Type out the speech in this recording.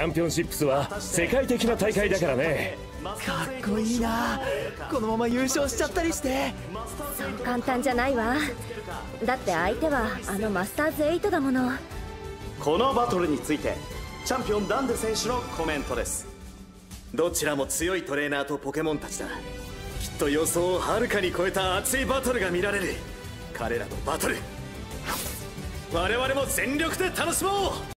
チャンピオンシップスは世界的な大会だからね。かっこいいな。このまま優勝しちゃったりして。そう簡単じゃないわ。だって相手はあのマスターズ8だもの。このバトルについてチャンピオンダンデ選手のコメントです。どちらも強いトレーナーとポケモンたちだ。きっと予想をはるかに超えた熱いバトルが見られる。彼らのバトル。我々も全力で楽しもう。